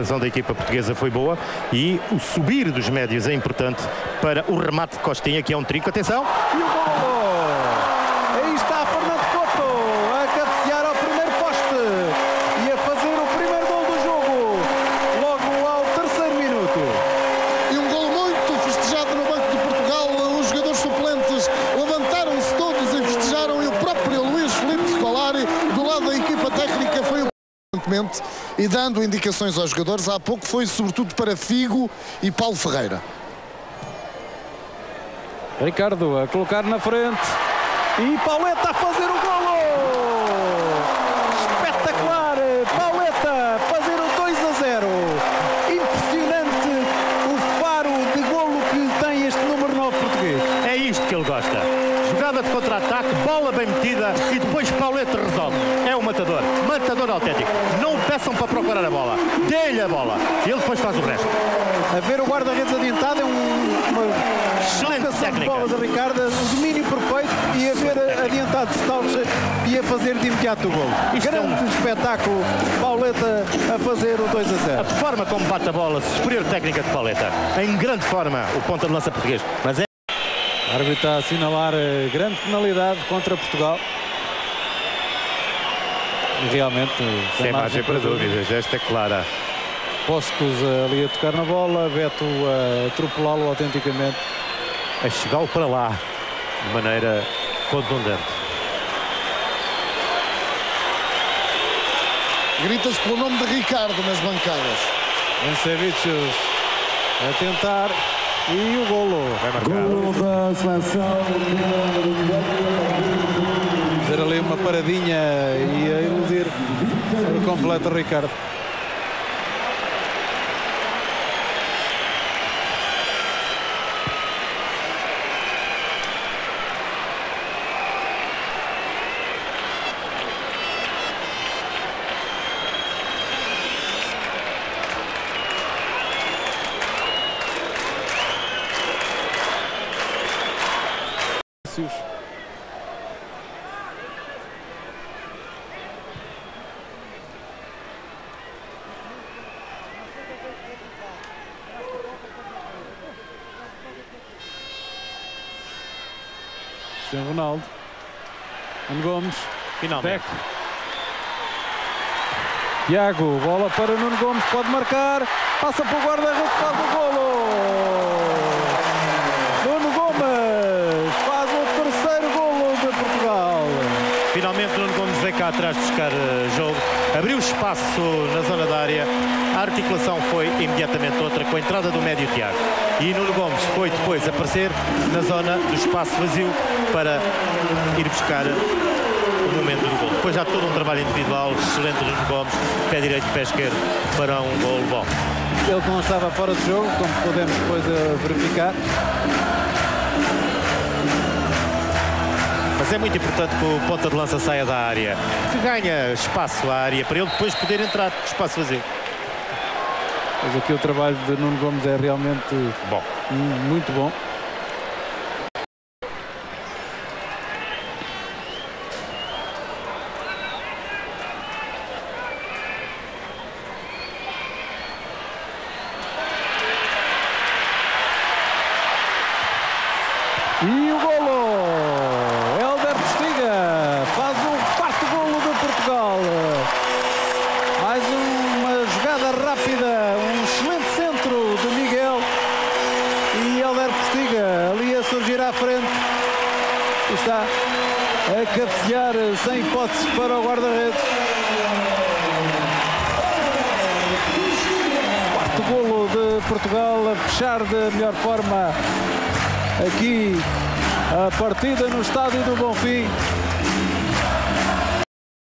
contenção da equipa portuguesa foi boa e o subir dos médios é importante para o remate de Costinha, que é um trinco. Atenção! E o golo! Aí está Fernando Couto a cabecear ao primeiro poste e a fazer o primeiro gol do jogo, logo ao terceiro minuto. E um gol muito festejado no Banco de Portugal. Os jogadores suplentes levantaram-se todos e festejaram. E o próprio Luís Filipe Scolari, do lado da equipa técnica, foi o e dando indicações aos jogadores. Há pouco foi sobretudo para Figo e Paulo Ferreira. Ricardo a colocar na frente e Pauleta a fazer o golo! Espetacular! Pauleta a fazer o 2 a 0. Impressionante o faro de golo que tem este número 9 português. É isto que ele gosta. Jogada de contra-ataque, bola bem metida e depois Pauleta resolve. É um matador, matador autêntico. Não peçam para procurar a bola, dê-lhe a bola e ele depois faz o resto. A ver o guarda-redes adiantado é um, uma Excelente técnica. bola de Ricardo, o domínio perfeito e a ver adiantado Stalcher e a fazer de imediato o gol. Grande é um... espetáculo, Pauleta a fazer o 2 a 0. A forma como bate a bola, superior técnica de Pauleta. Em grande forma, o ponta de lança português. Mas é o árbitro está a assinalar eh, grande penalidade contra Portugal. E realmente, sem, sem margem para dúvidas, esta é clara. Postos ali a tocar na bola, Beto a atropelá-lo autenticamente. A chegá-lo para lá de maneira contundente. Grita-se pelo nome de Ricardo nas bancadas. Vencevicius a tentar e o golo. Vai marcar. Golo da seleção. Fazer ali uma paradinha e a iludir por completo Ricardo. Vinícius. Cristiano Ronaldo. Nuno Gomes. Finalmente. Beck. Tiago, bola para Nuno Gomes, pode marcar. Passa para o guarda-redes, faz o golo. Cá atrás buscar uh, jogo, abriu espaço na zona da área, a articulação foi imediatamente outra com a entrada do médio Tiago. E Nuno Gomes foi depois aparecer na zona do espaço vazio para ir buscar o momento do gol. Depois já todo um trabalho individual, excelente Nuno Gomes, pé direito e pé esquerdo para um gol bom. Ele não estava fora do jogo, como podemos depois uh, verificar. Mas é muito importante que o ponta de lança saia da área, que ganha espaço à área para ele depois poder entrar espaço vazio. Mas aqui o trabalho de Nuno Gomes é realmente bom. muito bom. E o golo! Helder Postiga faz o quarto golo de Portugal. Mais uma jogada rápida, um excelente centro de Miguel. E Helder Postiga ali a surgir à frente. Está a cabecear sem hipótese para o guarda-redes. Quarto golo de Portugal a fechar de melhor forma aqui a partida no estádio do Bonfim.